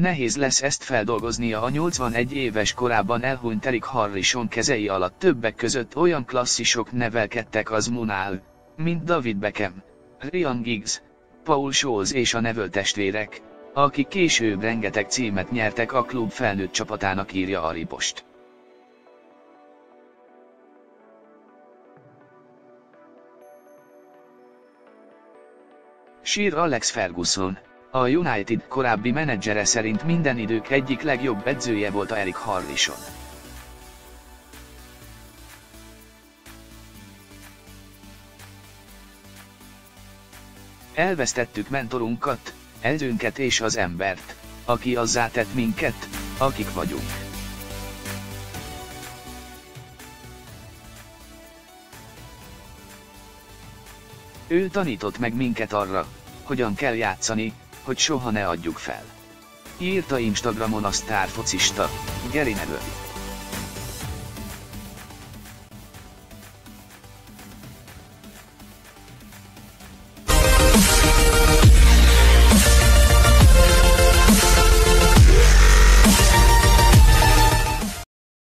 nehéz lesz ezt feldolgoznia a 81 éves korában elhunyt Eric Harrison kezei alatt többek között olyan klasszisok nevelkedtek az Munál, mint David Beckham, Ryan Giggs, Paul Scholes és a Neville testvérek, akik később rengeteg címet nyertek a klub felnőtt csapatának írja a ripost. Sir Alex Ferguson, a United korábbi menedzsere szerint minden idők egyik legjobb edzője volt a Eric Harrison. Elvesztettük mentorunkat, edzőnket és az embert, aki azzá tett minket, akik vagyunk. Ő tanított meg minket arra, hogyan kell játszani, hogy soha ne adjuk fel. Írta Instagramon a sztárfocista, Geri Neville.